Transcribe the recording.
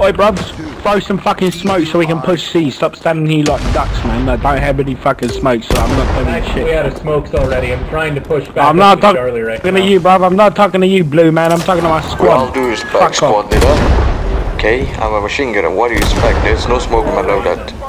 Oi, bruvs, throw some fucking smoke so we can push C. Stop standing here like ducks, man. I don't have any fucking smoke, so I'm not doing shit. we had out of smokes already. I'm trying to push back I'm not talking right to you, bruv. I'm not talking to you, Blue, man. I'm talking to my squad. What I'll do is back Fuck off. squad leader. Okay, I'm a machine gunner. What do you expect? There's no smoke, I know that.